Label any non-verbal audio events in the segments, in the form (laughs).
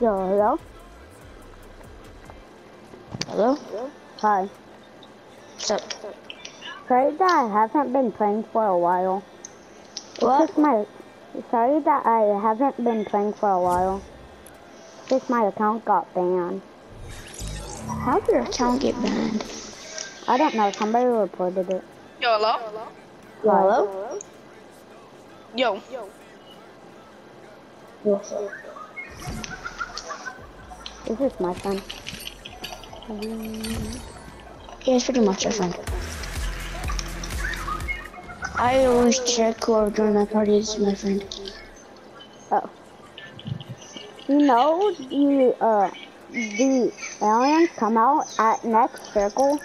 Yo, hello? Hello? Hi. What's up? Sorry that I haven't been playing for a while. What? Just my sorry that I haven't been playing for a while. Just my account got banned. How'd your account get banned? I don't know, somebody reported it. Yo, hello? Hello? Yo. What's up? This is my friend. Yeah, it's pretty much our friend. I always check who are joining my party is my friend. Oh. You know the uh the aliens come out at next circle.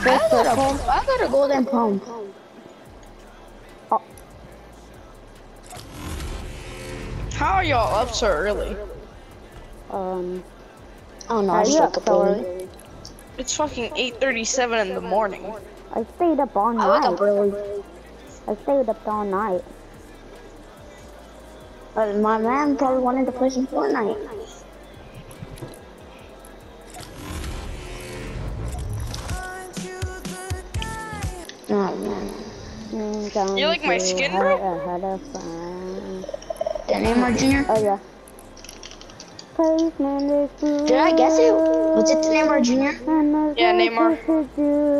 I got a, I got a golden pump. How are y'all up so early? Um I don't know, I just woke up up so early. early? It's fucking 8.37 in the morning. I stayed up all night. I woke up night. early. I stayed up all night. But my man probably wanted to play some Fortnite. Oh man. Going You like my to skin, have bro? A- had a fun. That name our junior? Oh yeah. Did I guess it? Was it the Neymar Jr.? Yeah, Neymar.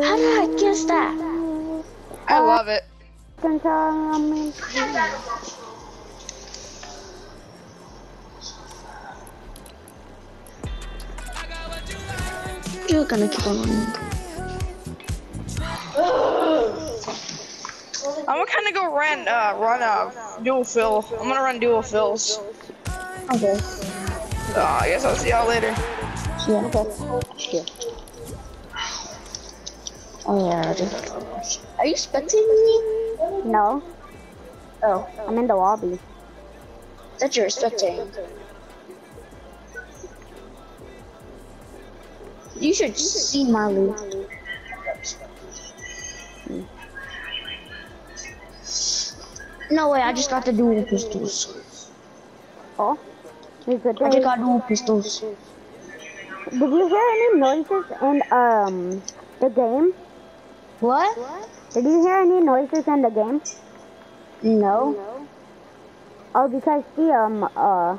How did I guess that? I love it. You're gonna keep on running. I'm gonna kind of go run, uh, run a dual fill. I'm gonna run dual fills. Okay. Uh, I guess I'll see y'all later. Yeah. Okay. Oh yeah. Are you spectating me? No, Oh, I'm in the lobby. that you're spectating. You should see my loot. No way, I just got the dual pistols. Oh, is it I just got dual pistols. Did you hear any noises in um the game? What? Did you hear any noises in the game? No. Oh, because the um uh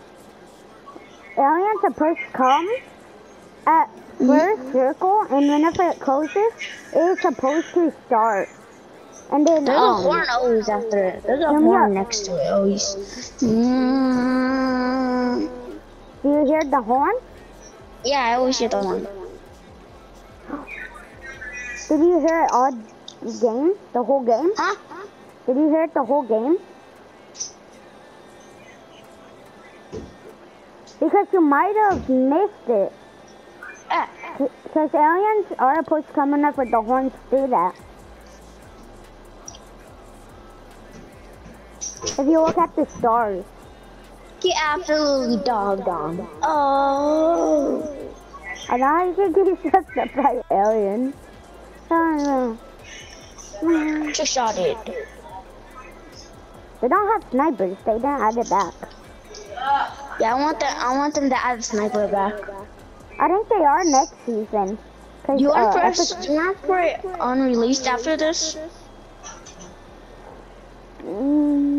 aliens supposed to come at first circle, and whenever it closes, it's supposed to start. And then There's a um, horn always after it. There's a horn next to it always. Mm. do you hear the horn? Yeah, I always hear the horn. Did you hear it all game? The whole game? Huh? Did you hear it the whole game? Because you might have missed it. Ah, Because aliens are supposed to come enough with the horns to do that. If you look at the stars. get absolutely dogged on. Oh. And I think he's (laughs) just a by alien. I don't know. Just shot it. They don't have snipers. They didn't add it back. Yeah, I want that. I want them to add sniper back. I think they are next season. You want uh, press? You put unreleased after this? Mm,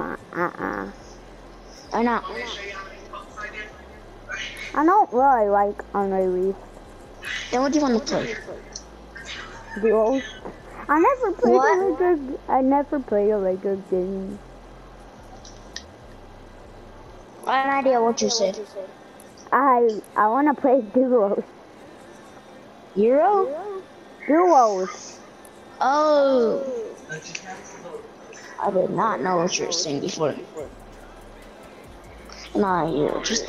uh-uh. Or not? I don't really like unreleased Then what do you want to play? duos. I never played What? a Lego. I never played a Lego game. I have an idea what you said. I I want to play duos. Euro? Duos. Oh. I did not know what you were saying before. Not Euro, just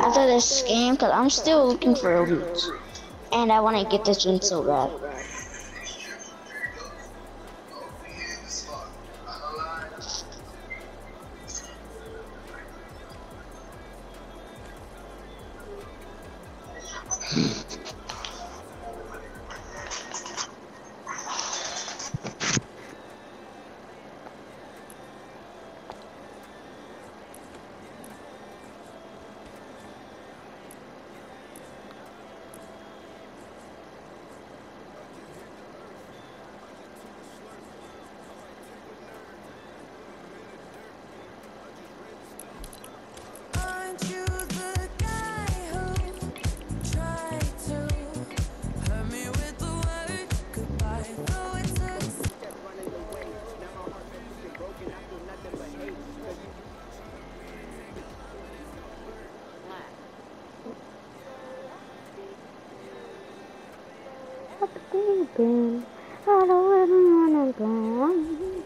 after this game, cause I'm still looking for elite, and I want to get this one so bad. (laughs) I don't even wanna go.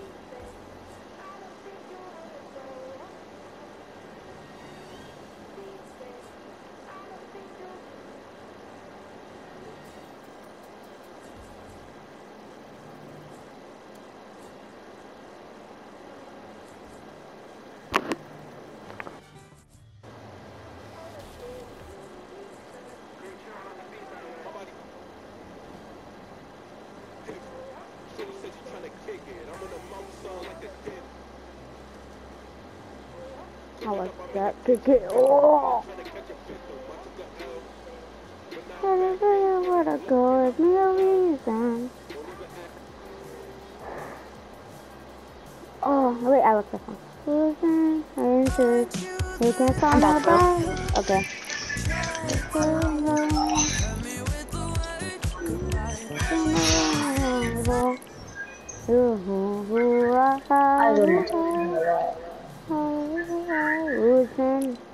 I like that. Pick Oh. I never wanna go with a reason. Oh, wait, I like this one. Listen, answer. You can call my back. Okay. I don't know.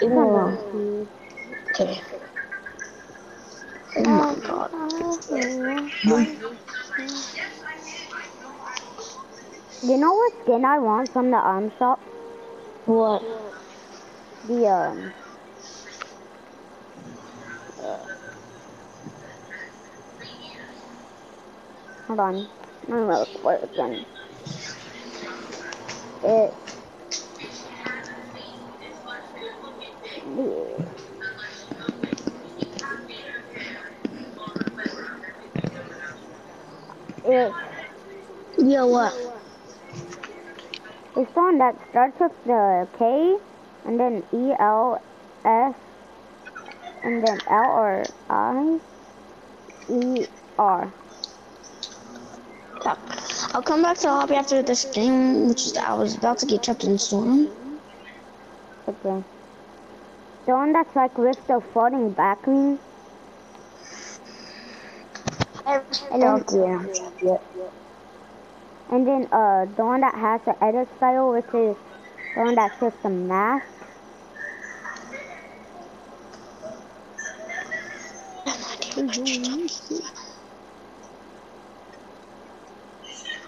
Leave me alone. Okay. Oh my god. You know what skin I want from the arm shop? What? The um. Hold on. I'm gonna look for it again. Yeah, what? it's one that starts with the K and then E L S and then L or I E R. Yeah. I'll come back to the lobby after this game, which is I was about to get trapped in the storm. Okay. The one that's like with the floating back wing. I don't- yeah. yeah. And then uh the one that has the edit style, which is the one that's just a mask.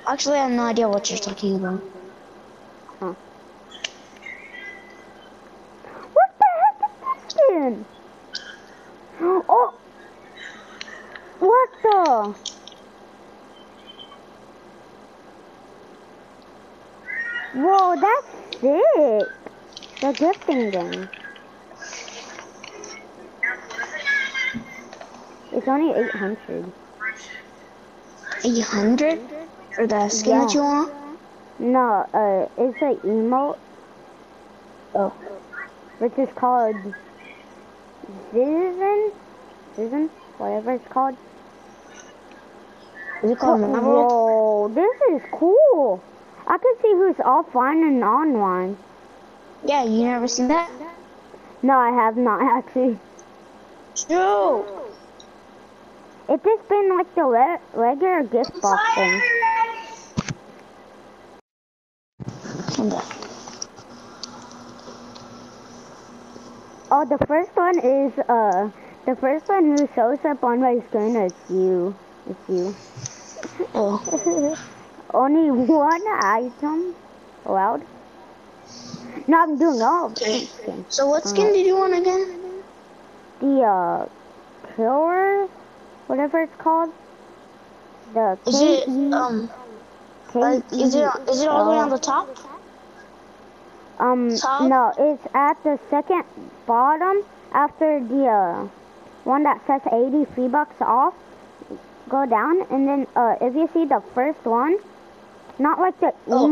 Actually, I have no idea what you're talking about. What the heck is skin? (gasps) Oh! What the? Whoa, that's sick. The gifting game. It's only 800. 800 for the skin that you want? No, uh, it's an emote, Oh. which is called Citizen? Citizen? Whatever it's called. Is it called? Whoa, this is cool. I can see who's offline and online. Yeah, you never seen that? No, I have not (laughs) actually. No. It's just been like the re regular gift box thing. Oh, the first one is, uh, the first one who shows up on my screen is you. It's you. Oh. (laughs) Only (laughs) one item allowed. No, I'm doing all of Okay. them. So what skin did you want again? The, uh, killer, whatever it's called. The Is it um like is it is it all the way on the top? Um, top? no, it's at the second bottom after the uh, one that says 80 free bucks off. Go down, and then uh, if you see the first one, not like the Oh.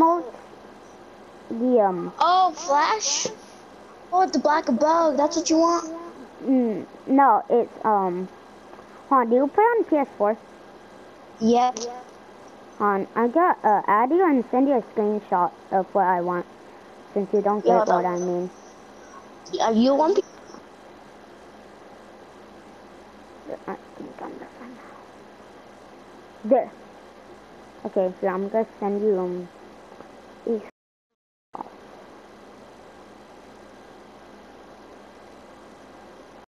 the um, Oh, Flash. Oh, the black bug. That's what you want. mm, no, it's um, hold on, do you play on PS4? Yep. On, I got uh, add you and send you a screenshot of what I want, since you don't Yeah, get what I mean. Are you one? pe- I think I'm the now. There. Okay, so I'm gonna send you um